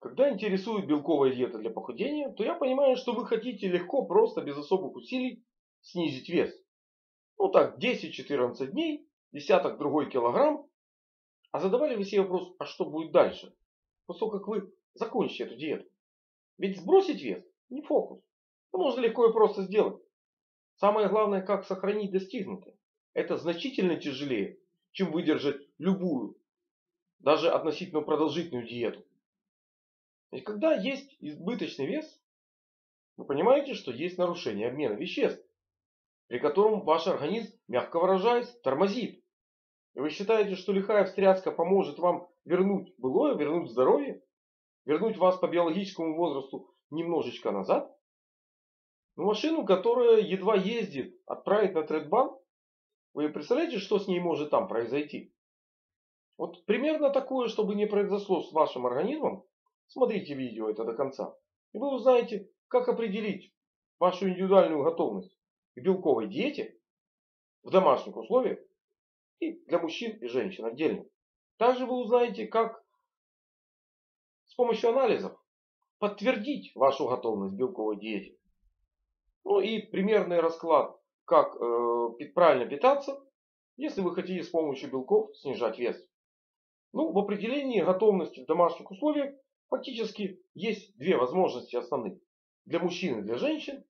Когда интересует белковая диета для похудения, то я понимаю, что вы хотите легко, просто, без особых усилий снизить вес. Ну так, 10-14 дней, десяток другой килограмм. А задавали вы себе вопрос, а что будет дальше? После того, как вы закончите эту диету. Ведь сбросить вес не фокус. Это можно легко и просто сделать. Самое главное, как сохранить достигнутое. Это значительно тяжелее, чем выдержать любую, даже относительно продолжительную диету. Ведь когда есть избыточный вес, вы понимаете, что есть нарушение обмена веществ, при котором ваш организм, мягко выражаясь, тормозит. И вы считаете, что лихая встряска поможет вам вернуть былое, вернуть здоровье, вернуть вас по биологическому возрасту немножечко назад? Ну, машину, которая едва ездит, отправить на трейдбан, вы представляете, что с ней может там произойти? Вот примерно такое, чтобы не произошло с вашим организмом, смотрите видео это до конца. И вы узнаете, как определить вашу индивидуальную готовность к белковой диете в домашних условиях и для мужчин и женщин отдельно. Также вы узнаете, как с помощью анализов подтвердить вашу готовность к белковой диете. Ну и примерный расклад, как э, правильно питаться, если вы хотите с помощью белков снижать вес. Ну, в определении готовности в домашних условиях фактически есть две возможности основных. Для мужчин и для женщин.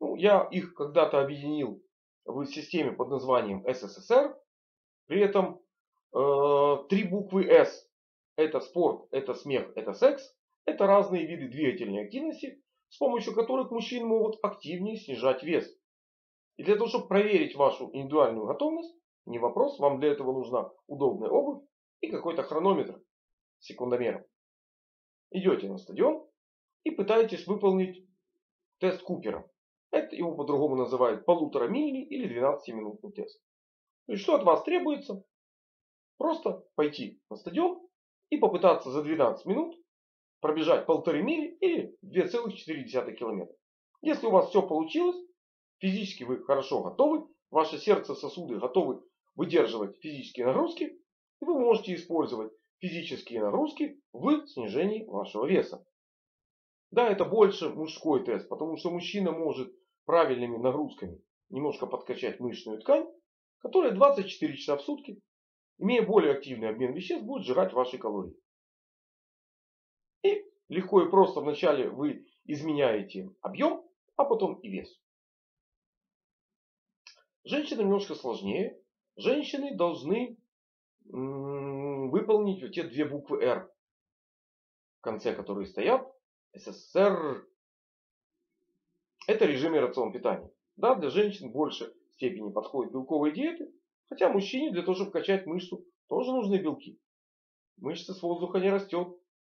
Ну, я их когда-то объединил в системе под названием СССР. При этом э, три буквы С. Это спорт, это смех, это секс. Это разные виды двигательной активности, с помощью которых мужчины могут активнее снижать вес. И для того, чтобы проверить вашу индивидуальную готовность, не вопрос, вам для этого нужна удобная обувь и какой-то хронометр с секундомером. Идете на стадион и пытаетесь выполнить тест Купера. Это его по-другому называют полутора мили или 12-минутный тест. То есть что от вас требуется? Просто пойти на стадион и попытаться за 12 минут пробежать полторы мили или 2,4 километра. Если у вас все получилось, физически вы хорошо готовы, ваше сердце, сосуды готовы выдерживать физические нагрузки, вы можете использовать физические нагрузки в снижении вашего веса. Да, это больше мужской тест, потому что мужчина может правильными нагрузками немножко подкачать мышечную ткань, которая 24 часа в сутки, имея более активный обмен веществ, будет сжигать ваши калории. И легко и просто вначале вы изменяете объем, а потом и вес. Женщинам немножко сложнее. Женщины должны выполнить вот те две буквы R, в конце которые стоят. СССР. Это режим и рацион питания. Да, для женщин в большей степени подходят белковые диеты. Хотя мужчине для того, чтобы качать мышцу, тоже нужны белки. Мышца с воздуха не растет.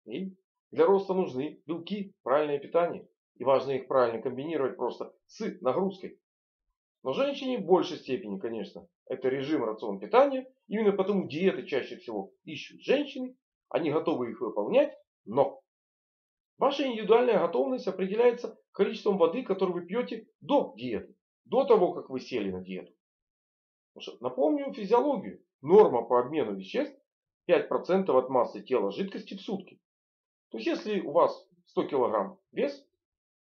И для роста нужны белки, правильное питание. И важно их правильно комбинировать просто с нагрузкой. Но женщине в большей степени, конечно, это режим рацион питания. Именно потому диеты чаще всего ищут женщины. Они готовы их выполнять. Но ваша индивидуальная готовность определяется количеством воды, которую вы пьете до диеты. До того, как вы сели на диету. Напомню физиологию. Норма по обмену веществ 5% от массы тела жидкости в сутки. То есть, если у вас 100 кг вес,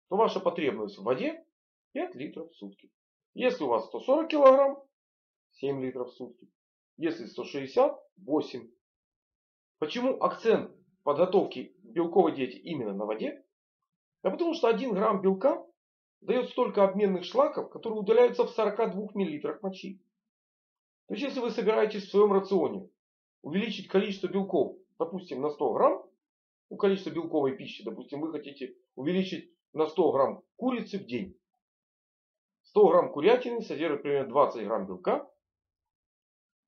то ваша потребность в воде 5 литров в сутки. Если у вас 140 кг, 7 литров в сутки. Если 160, 8. Почему акцент подготовки белковой диете именно на воде? Да потому что 1 грамм белка дает столько обменных шлаков, которые удаляются в 42 мл мочи. То есть, если вы собираетесь в своем рационе увеличить количество белков, допустим, на 100 грамм, ну, количество белковой пищи, допустим, вы хотите увеличить на 100 грамм курицы в день. 100 грамм курятины содержит примерно 20 грамм белка.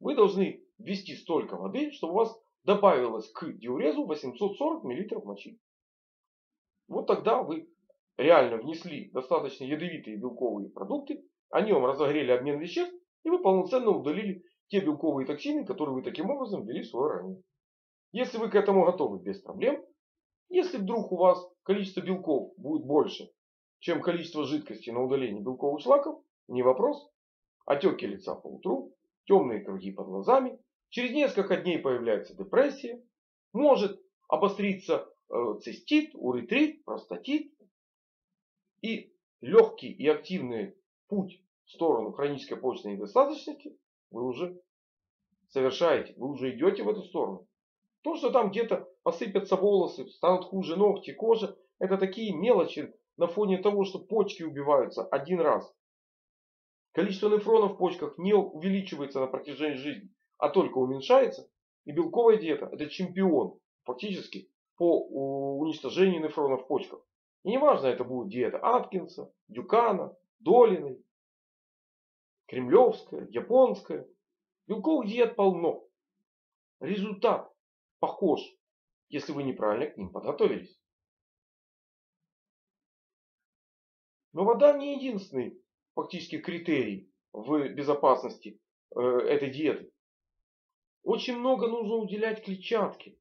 Вы должны ввести столько воды, чтобы у вас добавилось к диурезу 840 мл мочи. Вот тогда вы реально внесли достаточно ядовитые белковые продукты, о нем разогрели обмен веществ, и вы полноценно удалили те белковые токсины, которые вы таким образом ввели в свой организм. Если вы к этому готовы без проблем, если вдруг у вас количество белков будет больше, чем количество жидкости на удаление белковых шлаков, не вопрос. Отеки лица по утру, темные круги под глазами, через несколько дней появляется депрессия, может обостриться э, цистит, уретрит, простатит. И легкий и активный путь в сторону хронической почечной недостаточности вы уже совершаете, вы уже идете в эту сторону. То, что там где-то посыпятся волосы, станут хуже ногти, кожа, это такие мелочи на фоне того, что почки убиваются один раз. Количество нефронов в почках не увеличивается на протяжении жизни, а только уменьшается. И белковая диета – это чемпион фактически по уничтожению нефронов в почках. И неважно, это будет диета Аткинса, Дюкана, Долиной, кремлевская, японская. Белковых диет полно. Результат похож, если вы неправильно к ним подготовились. Но вода не единственный фактически критерий в безопасности э, этой диеты. Очень много нужно уделять клетчатке.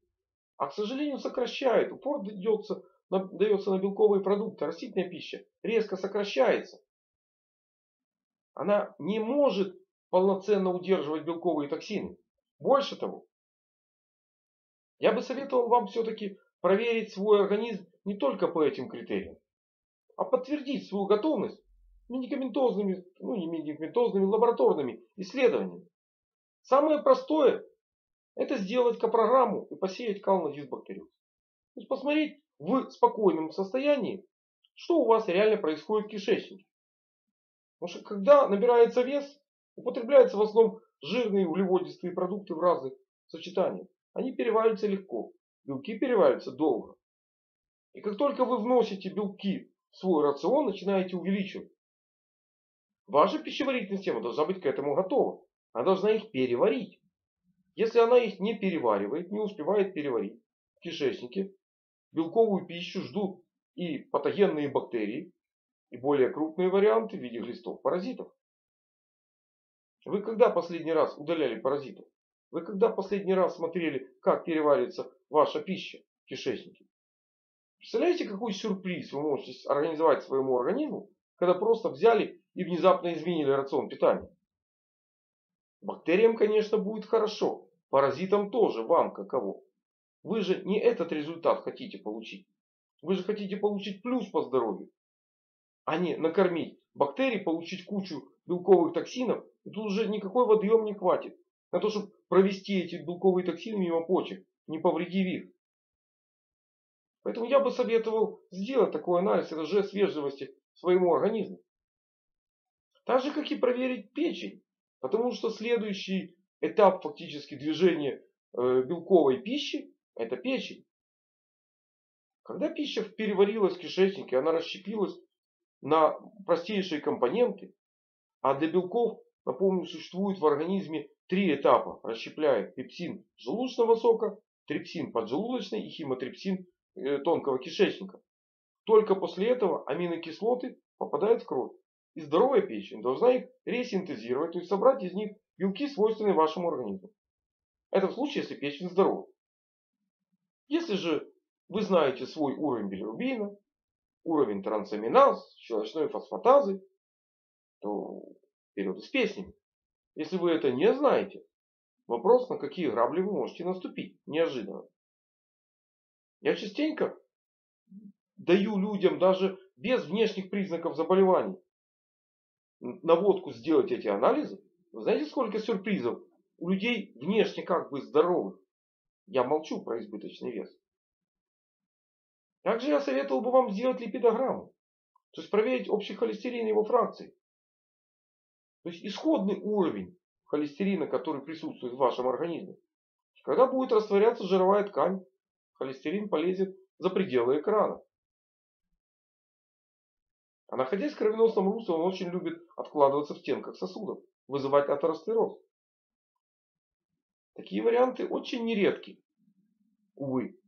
А, к сожалению, сокращает. Упор дается на, дается на белковые продукты. Растительная пища резко сокращается. Она не может полноценно удерживать белковые токсины. Больше того, я бы советовал вам все-таки проверить свой организм не только по этим критериям, а подтвердить свою готовность медикаментозными, ну не медикаментозными, лабораторными исследованиями. Самое простое это сделать капрограмму и посеять кал на дисбактериоз. То есть посмотреть в спокойном состоянии, что у вас реально происходит в кишечнике. Потому что когда набирается вес, употребляются в основном жирные углеводистые продукты в разных сочетаниях. Они перевариваются легко. Белки перевариваются долго. И как только вы вносите белки свой рацион, начинаете увеличивать. Ваша пищеварительная система должна быть к этому готова. Она должна их переварить. Если она их не переваривает, не успевает переварить в кишечнике, белковую пищу ждут и патогенные бактерии, и более крупные варианты в виде глистов паразитов. Вы когда последний раз удаляли паразитов? Вы когда последний раз смотрели, как переваривается ваша пища в кишечнике? Представляете, какой сюрприз вы можете организовать своему организму, когда просто взяли и внезапно изменили рацион питания? Бактериям, конечно, будет хорошо. Паразитам тоже, вам каково. Вы же не этот результат хотите получить. Вы же хотите получить плюс по здоровью. А не накормить бактерий, получить кучу белковых токсинов. И тут уже никакой воды вам не хватит. На то, чтобы провести эти белковые токсины мимо почек, не повредив их. Поэтому я бы советовал сделать такой анализ, это же свежести своему организму. Так же, как и проверить печень. Потому что следующий этап фактически движения э, белковой пищи – это печень. Когда пища переварилась в кишечнике, она расщепилась на простейшие компоненты, а для белков, напомню, существует в организме три этапа. Расщепляет пепсин желудочного сока, трипсин поджелудочный и химотрипсин тонкого кишечника. Только после этого аминокислоты попадают в кровь. И здоровая печень должна их ресинтезировать, то есть собрать из них белки, свойственные вашему организму. Это в случае, если печень здорова. Если же вы знаете свой уровень билирубина, уровень трансаминаз, щелочной фосфатазы, то вперед с песнями. Если вы это не знаете, вопрос, на какие грабли вы можете наступить неожиданно. Я частенько даю людям даже без внешних признаков заболеваний наводку сделать эти анализы, вы знаете, сколько сюрпризов у людей внешне как бы здоровых? Я молчу про избыточный вес. Также я советовал бы вам сделать липидограмму. То есть проверить общий холестерин его фракции. То есть исходный уровень холестерина, который присутствует в вашем организме. Когда будет растворяться жировая ткань, холестерин полезет за пределы экрана. А находясь в кровеносном русле, он очень любит откладываться в стенках сосудов, вызывать атеросклероз. Такие варианты очень нередки, увы.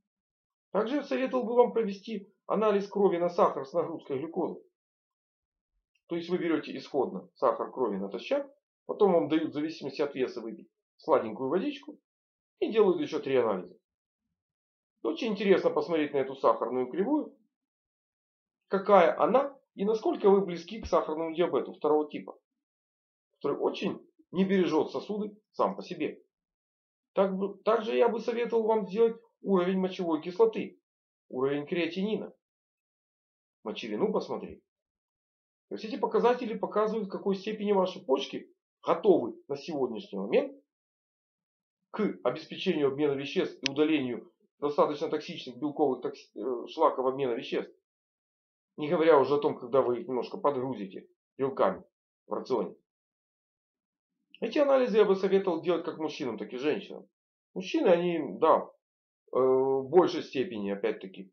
Также я советовал бы вам провести анализ крови на сахар с нагрузкой глюкозы. То есть вы берете исходно сахар крови натощак, потом вам дают в зависимости от веса выпить сладенькую водичку и делают еще три анализа. Очень интересно посмотреть на эту сахарную кривую, какая она и насколько вы близки к сахарному диабету второго типа, который очень не бережет сосуды сам по себе. Так, также я бы советовал вам сделать уровень мочевой кислоты. уровень креатинина. Мочевину посмотреть. То есть эти показатели показывают, в какой степени ваши почки готовы на сегодняшний момент к обеспечению обмена веществ и удалению достаточно токсичных белковых токси... Э, шлаков обмена веществ. Не говоря уже о том, когда вы их немножко подгрузите белками в рационе. Эти анализы я бы советовал делать как мужчинам, так и женщинам. Мужчины, они, да, э, в большей степени, опять-таки,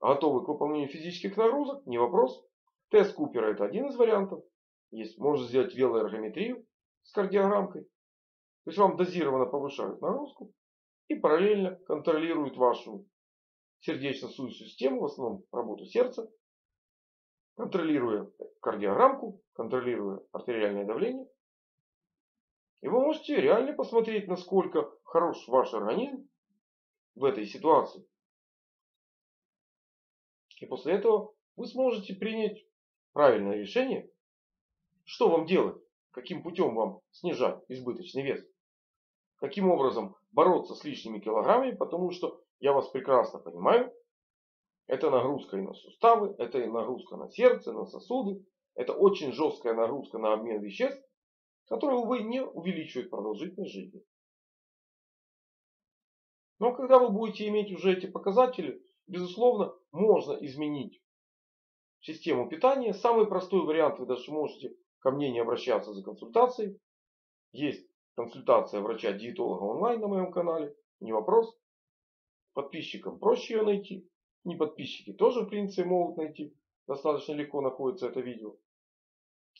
готовы к выполнению физических нагрузок, не вопрос. Тест Купера это один из вариантов. Есть, можно сделать велоэргометрию с кардиограммкой. То есть вам дозированно повышают нагрузку и параллельно контролируют вашу сердечно-сосудистую систему, в основном работу сердца, контролируя кардиограммку, контролируя артериальное давление. И вы можете реально посмотреть, насколько хорош ваш организм в этой ситуации. И после этого вы сможете принять правильное решение, что вам делать, каким путем вам снижать избыточный вес, каким образом бороться с лишними килограммами, потому что я вас прекрасно понимаю, это нагрузка и на суставы, это и нагрузка на сердце, на сосуды, это очень жесткая нагрузка на обмен веществ, которая, увы, не увеличивает продолжительность жизни. Но когда вы будете иметь уже эти показатели, безусловно, можно изменить систему питания. Самый простой вариант, вы даже можете ко мне не обращаться за консультацией. Есть консультация врача-диетолога онлайн на моем канале. Не вопрос. Подписчикам проще ее найти. Не подписчики тоже в принципе могут найти. Достаточно легко находится это видео.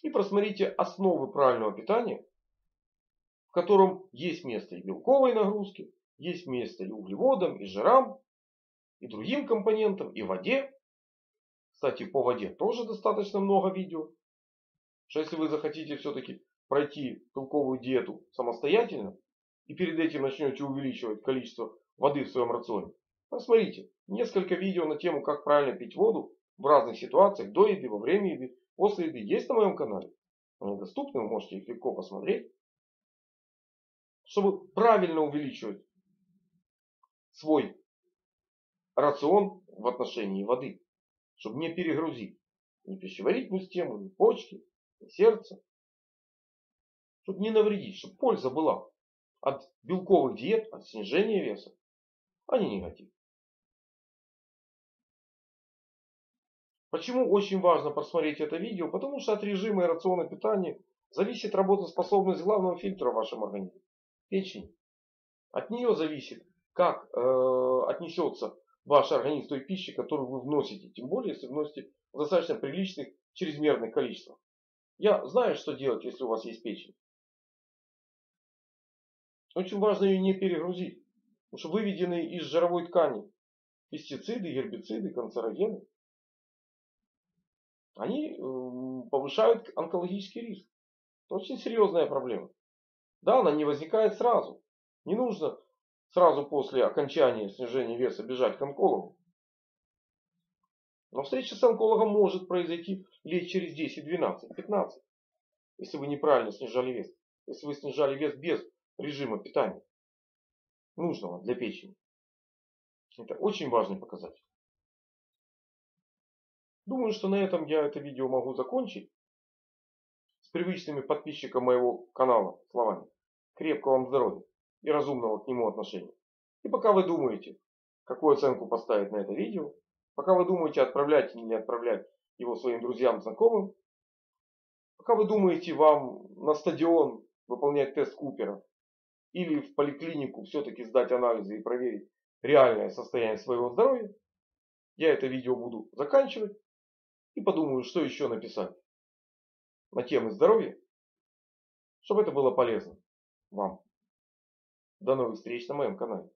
И просмотрите основы правильного питания, в котором есть место и белковой нагрузки, есть место и углеводам, и жирам, и другим компонентам, и воде. Кстати, по воде тоже достаточно много видео. Что если вы захотите все-таки пройти белковую диету самостоятельно, и перед этим начнете увеличивать количество воды в своем рационе, посмотрите несколько видео на тему, как правильно пить воду в разных ситуациях, до еды, во время еды, после еды, есть на моем канале. Они доступны, вы можете их легко посмотреть. Чтобы правильно увеличивать свой рацион в отношении воды, чтобы не перегрузить ни пищеварительную систему, ни почки, ни сердце, чтобы не навредить, чтобы польза была от белковых диет, от снижения веса, а не негатив. Почему очень важно просмотреть это видео? Потому что от режима и рациона питания зависит работоспособность главного фильтра в вашем организме. Печень. От нее зависит как э, отнесется ваш организм той пищи, которую вы вносите. Тем более, если вносите в достаточно приличных, чрезмерных количествах. Я знаю, что делать, если у вас есть печень. Очень важно ее не перегрузить. Потому что выведенные из жировой ткани пестициды, гербициды, канцерогены, они э, повышают онкологический риск. Это очень серьезная проблема. Да, она не возникает сразу. Не нужно сразу после окончания снижения веса бежать к онкологу. Но встреча с онкологом может произойти лет через 10, 12, 15. Если вы неправильно снижали вес. Если вы снижали вес без режима питания. Нужного для печени. Это очень важный показатель. Думаю, что на этом я это видео могу закончить. С привычными подписчикам моего канала словами. Крепкого вам здоровья и разумного к нему отношения. И пока вы думаете, какую оценку поставить на это видео, пока вы думаете отправлять или не отправлять его своим друзьям, знакомым, пока вы думаете вам на стадион выполнять тест Купера или в поликлинику все-таки сдать анализы и проверить реальное состояние своего здоровья, я это видео буду заканчивать и подумаю, что еще написать на темы здоровья, чтобы это было полезно вам. До новых встреч на моем канале.